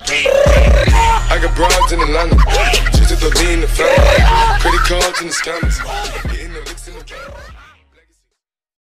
I got broads in Atlanta. Just to the lean, the family. Credit cards in the scammers.